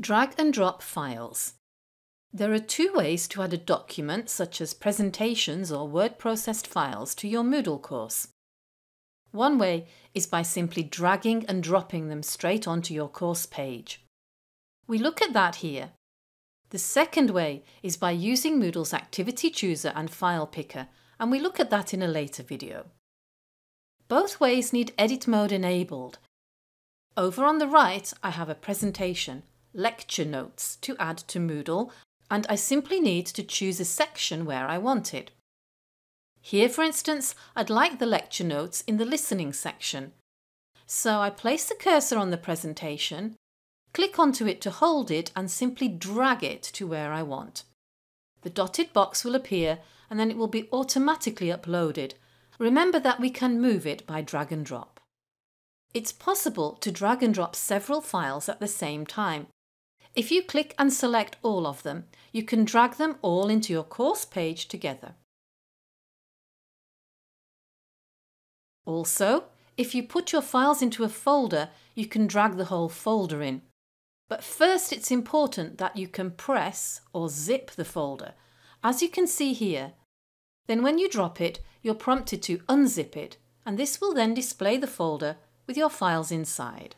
Drag and drop files. There are two ways to add a document such as presentations or word processed files to your Moodle course. One way is by simply dragging and dropping them straight onto your course page. We look at that here. The second way is by using Moodle's Activity Chooser and File Picker and we look at that in a later video. Both ways need edit mode enabled. Over on the right I have a presentation lecture notes to add to Moodle and I simply need to choose a section where I want it. Here, for instance, I'd like the lecture notes in the listening section. So I place the cursor on the presentation, click onto it to hold it and simply drag it to where I want. The dotted box will appear and then it will be automatically uploaded. Remember that we can move it by drag and drop. It's possible to drag and drop several files at the same time, if you click and select all of them, you can drag them all into your course page together. Also, if you put your files into a folder, you can drag the whole folder in. But first it's important that you compress or zip the folder, as you can see here. Then when you drop it, you're prompted to unzip it, and this will then display the folder with your files inside.